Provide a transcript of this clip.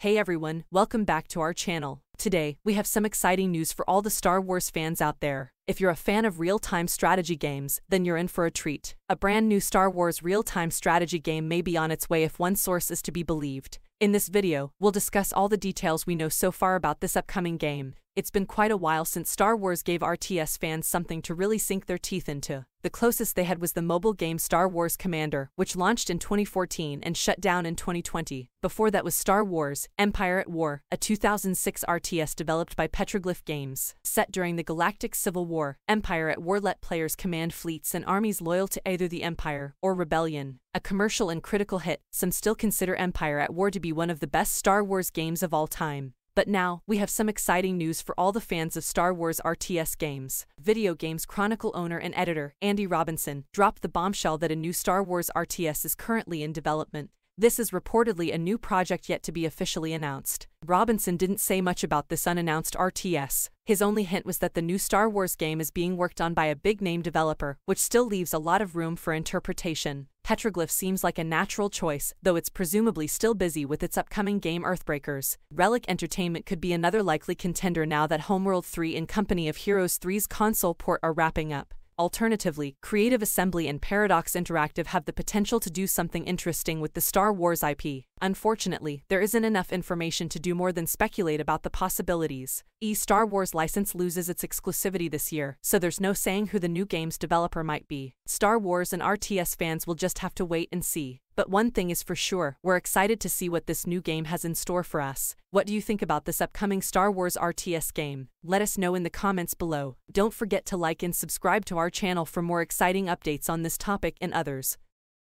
Hey everyone, welcome back to our channel. Today, we have some exciting news for all the Star Wars fans out there. If you're a fan of real-time strategy games, then you're in for a treat. A brand new Star Wars real-time strategy game may be on its way if one source is to be believed. In this video, we'll discuss all the details we know so far about this upcoming game, it's been quite a while since Star Wars gave RTS fans something to really sink their teeth into. The closest they had was the mobile game Star Wars Commander, which launched in 2014 and shut down in 2020. Before that was Star Wars Empire at War, a 2006 RTS developed by Petroglyph Games. Set during the Galactic Civil War, Empire at War let players command fleets and armies loyal to either the Empire or Rebellion. A commercial and critical hit, some still consider Empire at War to be one of the best Star Wars games of all time. But now, we have some exciting news for all the fans of Star Wars RTS games. Video Games Chronicle owner and editor, Andy Robinson, dropped the bombshell that a new Star Wars RTS is currently in development. This is reportedly a new project yet to be officially announced. Robinson didn't say much about this unannounced RTS. His only hint was that the new Star Wars game is being worked on by a big name developer, which still leaves a lot of room for interpretation. Petroglyph seems like a natural choice, though it's presumably still busy with its upcoming game Earthbreakers. Relic Entertainment could be another likely contender now that Homeworld 3 and Company of Heroes 3's console port are wrapping up. Alternatively, Creative Assembly and Paradox Interactive have the potential to do something interesting with the Star Wars IP. Unfortunately, there isn't enough information to do more than speculate about the possibilities. E Star Wars license loses its exclusivity this year, so there's no saying who the new game's developer might be. Star Wars and RTS fans will just have to wait and see. But one thing is for sure, we're excited to see what this new game has in store for us. What do you think about this upcoming Star Wars RTS game? Let us know in the comments below. Don't forget to like and subscribe to our channel for more exciting updates on this topic and others.